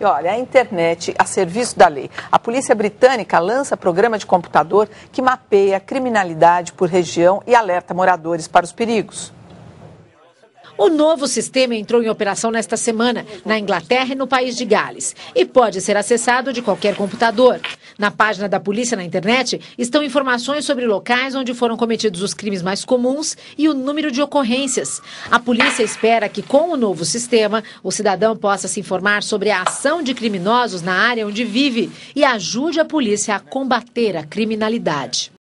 E olha, a internet a serviço da lei. A polícia britânica lança programa de computador que mapeia a criminalidade por região e alerta moradores para os perigos. O novo sistema entrou em operação nesta semana, na Inglaterra e no país de Gales, e pode ser acessado de qualquer computador. Na página da polícia na internet estão informações sobre locais onde foram cometidos os crimes mais comuns e o número de ocorrências. A polícia espera que, com o novo sistema, o cidadão possa se informar sobre a ação de criminosos na área onde vive e ajude a polícia a combater a criminalidade.